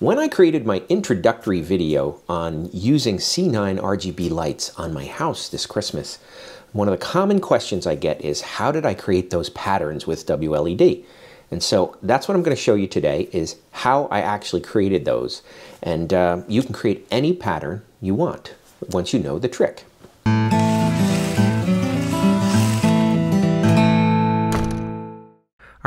When I created my introductory video on using C9 RGB lights on my house this Christmas, one of the common questions I get is how did I create those patterns with WLED? And so that's what I'm going to show you today is how I actually created those. And uh, you can create any pattern you want once you know the trick.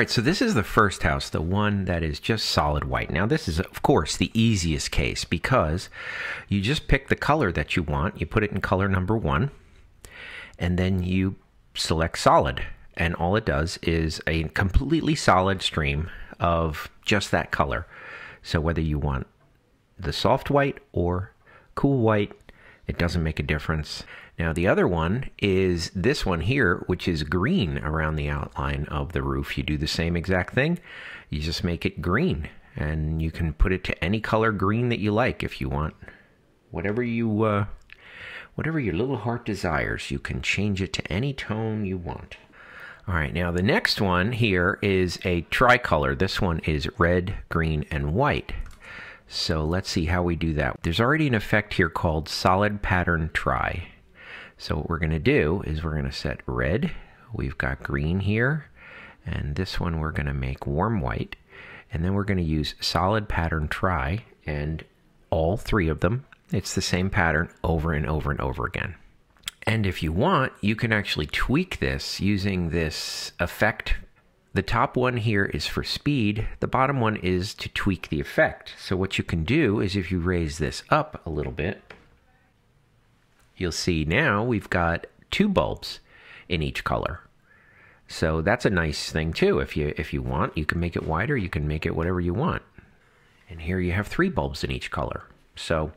All right, so this is the first house, the one that is just solid white. Now, this is, of course, the easiest case because you just pick the color that you want. You put it in color number one, and then you select solid. And all it does is a completely solid stream of just that color. So whether you want the soft white or cool white, it doesn't make a difference. Now the other one is this one here, which is green around the outline of the roof. You do the same exact thing. You just make it green and you can put it to any color green that you like if you want. Whatever you, uh, whatever your little heart desires, you can change it to any tone you want. All right, now the next one here is a tricolor. This one is red, green, and white. So let's see how we do that. There's already an effect here called solid pattern tri. So what we're going to do is we're going to set red. We've got green here. And this one we're going to make warm white. And then we're going to use solid pattern tri and all three of them. It's the same pattern over and over and over again. And if you want, you can actually tweak this using this effect. The top one here is for speed. The bottom one is to tweak the effect. So what you can do is if you raise this up a little bit, you'll see now we've got two bulbs in each color. So that's a nice thing too. If you if you want, you can make it wider, you can make it whatever you want. And here you have three bulbs in each color. So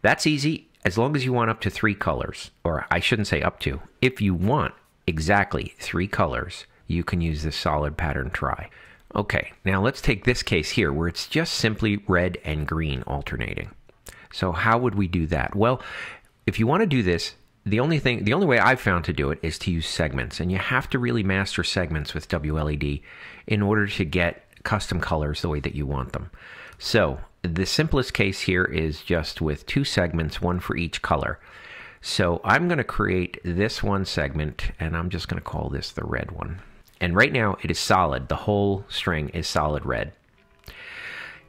that's easy as long as you want up to three colors, or I shouldn't say up to. If you want exactly three colors, you can use this solid pattern tri. Okay, now let's take this case here where it's just simply red and green alternating. So how would we do that? Well, if you want to do this, the only thing, the only way I've found to do it is to use segments, and you have to really master segments with WLED in order to get custom colors the way that you want them. So the simplest case here is just with two segments, one for each color. So I'm going to create this one segment, and I'm just going to call this the red one. And right now it is solid. The whole string is solid red.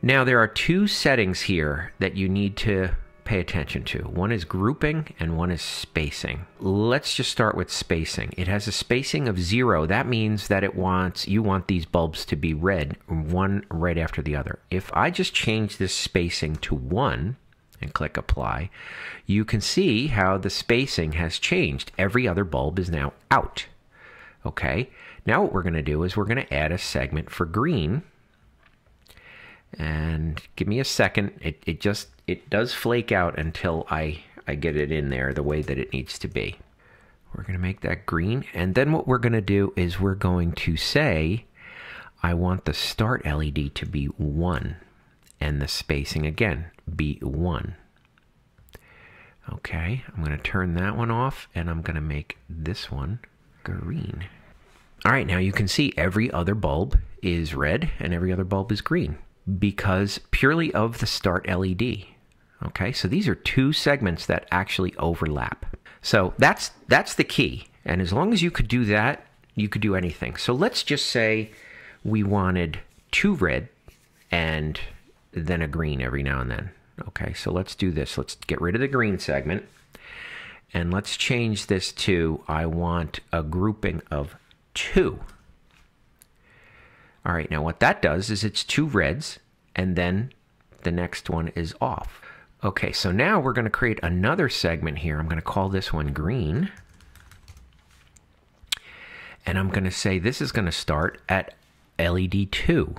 Now there are two settings here that you need to pay attention to. One is grouping and one is spacing. Let's just start with spacing. It has a spacing of zero. That means that it wants, you want these bulbs to be red, one right after the other. If I just change this spacing to one and click apply, you can see how the spacing has changed. Every other bulb is now out. Okay, now what we're going to do is we're going to add a segment for green and give me a second. It, it just, it does flake out until I, I get it in there the way that it needs to be. We're going to make that green. And then what we're going to do is we're going to say, I want the start LED to be 1 and the spacing again be 1. Okay, I'm going to turn that one off and I'm going to make this one green. All right, now you can see every other bulb is red and every other bulb is green because purely of the start LED. Okay, so these are two segments that actually overlap. So that's that's the key. And as long as you could do that, you could do anything. So let's just say we wanted two red and then a green every now and then. Okay, so let's do this. Let's get rid of the green segment. And let's change this to I want a grouping of two. All right, now what that does is it's two reds, and then the next one is off. Okay, so now we're going to create another segment here. I'm going to call this one green. And I'm going to say this is going to start at LED 2.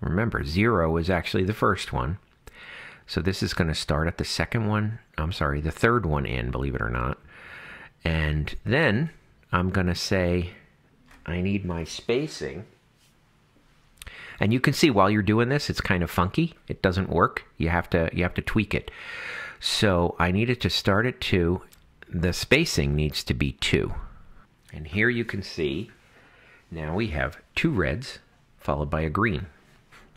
Remember, 0 is actually the first one. So this is going to start at the second one. I'm sorry, the third one in, believe it or not. And then I'm going to say I need my spacing and you can see while you're doing this, it's kind of funky. It doesn't work. You have to you have to tweak it. So I needed to start at two. The spacing needs to be two. And here you can see now we have two reds followed by a green.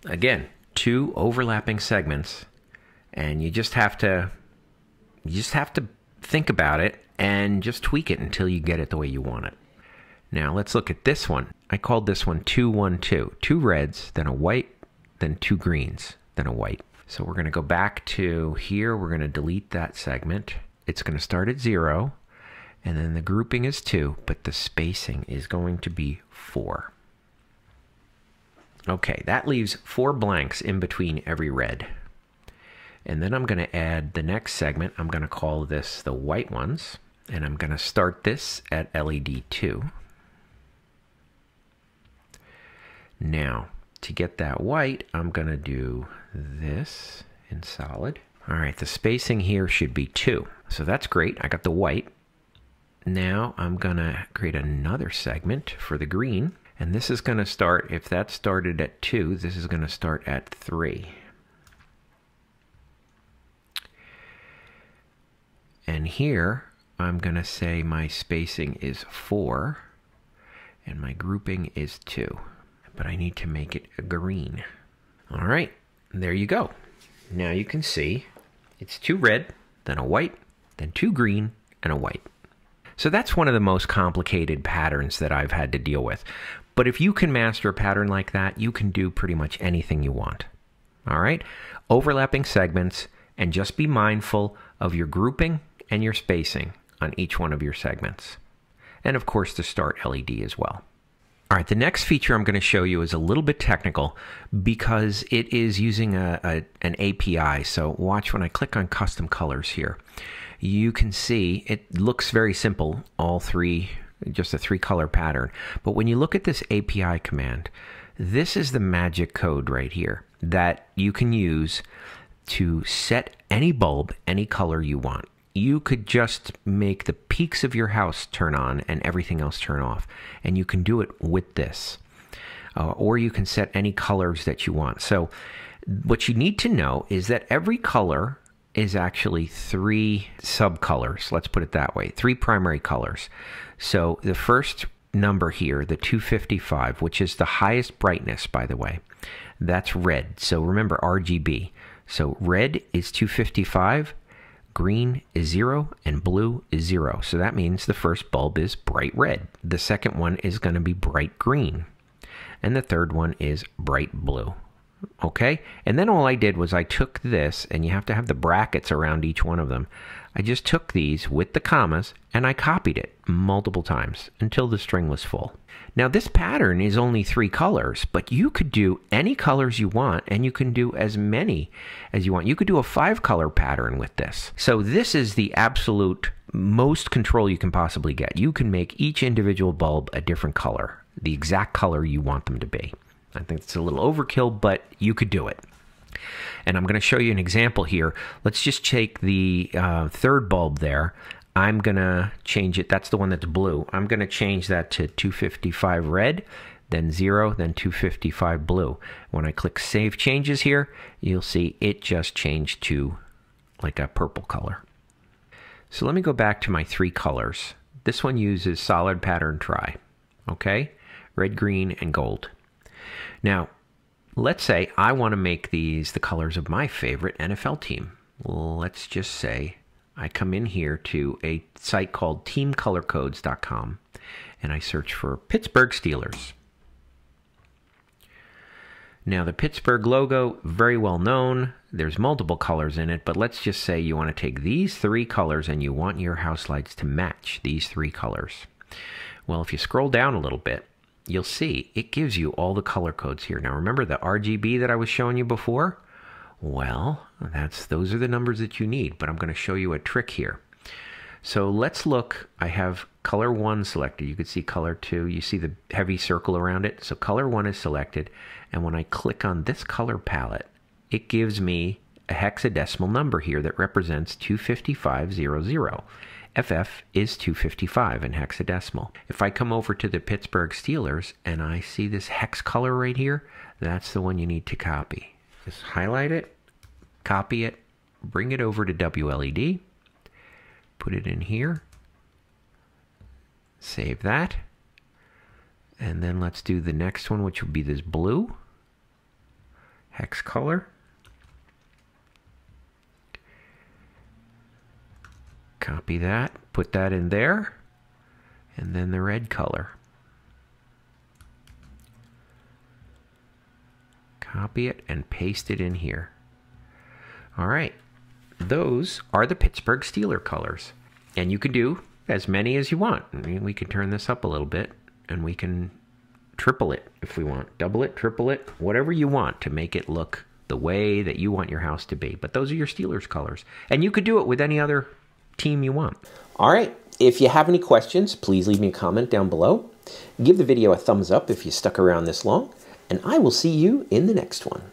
Again, two overlapping segments and you just have to you just have to think about it and just tweak it until you get it the way you want it. Now let's look at this one. I called this one 212. Two reds, then a white, then two greens, then a white. So we're going to go back to here. We're going to delete that segment. It's going to start at zero, and then the grouping is two, but the spacing is going to be four. Okay, that leaves four blanks in between every red. And then I'm going to add the next segment. I'm going to call this the white ones. And I'm going to start this at LED 2. Now, to get that white, I'm going to do this in solid. All right, the spacing here should be 2. So that's great. I got the white. Now I'm going to create another segment for the green. And this is going to start, if that started at 2, this is going to start at 3. And here, I'm going to say my spacing is 4, and my grouping is 2. But I need to make it a green. All right, there you go. Now you can see it's two red, then a white, then two green, and a white. So that's one of the most complicated patterns that I've had to deal with. But if you can master a pattern like that, you can do pretty much anything you want. All right? Overlapping segments, and just be mindful of your grouping and your spacing on each one of your segments. And of course, the start LED as well. All right, the next feature I'm going to show you is a little bit technical because it is using a, a, an API. So watch when I click on custom colors here. You can see it looks very simple, all three, just a three color pattern. But when you look at this API command, this is the magic code right here that you can use to set any bulb any color you want you could just make the peaks of your house turn on and everything else turn off. And you can do it with this. Uh, or you can set any colors that you want. So, what you need to know is that every color is actually three subcolors. Let's put it that way three primary colors. So, the first number here, the 255, which is the highest brightness, by the way, that's red. So, remember RGB. So, red is 255 green is 0 and blue is 0. So that means the first bulb is bright red. The second one is going to be bright green. And the third one is bright blue. Okay? And then all I did was I took this, and you have to have the brackets around each one of them. I just took these with the commas and I copied it multiple times until the string was full. Now this pattern is only three colors, but you could do any colors you want and you can do as many as you want. You could do a five color pattern with this. So this is the absolute most control you can possibly get. You can make each individual bulb a different color, the exact color you want them to be. I think it's a little overkill, but you could do it. And I'm going to show you an example here. Let's just take the uh, third bulb there. I'm going to change it. That's the one that's blue. I'm going to change that to 255 red, then 0, then 255 blue. When I click Save Changes here, you'll see it just changed to like a purple color. So let me go back to my three colors. This one uses solid pattern tri, okay? Red, green, and gold. Now, Let's say I want to make these the colors of my favorite NFL team. Let's just say I come in here to a site called teamcolorcodes.com and I search for Pittsburgh Steelers. Now, the Pittsburgh logo, very well known. There's multiple colors in it, but let's just say you want to take these three colors and you want your house lights to match these three colors. Well, if you scroll down a little bit, you'll see it gives you all the color codes here. Now remember the RGB that I was showing you before? Well, that's those are the numbers that you need, but I'm going to show you a trick here. So let's look. I have color 1 selected. You can see color 2. You see the heavy circle around it. So color 1 is selected. And when I click on this color palette, it gives me a hexadecimal number here that represents 25500. FF is 255 in hexadecimal. If I come over to the Pittsburgh Steelers and I see this hex color right here, that's the one you need to copy. Just highlight it, copy it, bring it over to WLED, put it in here, save that, and then let's do the next one, which would be this blue hex color. Copy that, put that in there, and then the red color. Copy it and paste it in here. All right, those are the Pittsburgh Steeler colors. And you can do as many as you want. I mean, we can turn this up a little bit and we can triple it if we want, double it, triple it, whatever you want to make it look the way that you want your house to be. But those are your Steelers colors. And you could do it with any other team you want. All right. If you have any questions, please leave me a comment down below. Give the video a thumbs up if you stuck around this long, and I will see you in the next one.